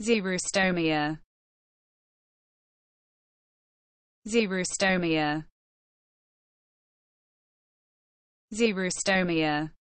xerostomia xerostomia xerostomia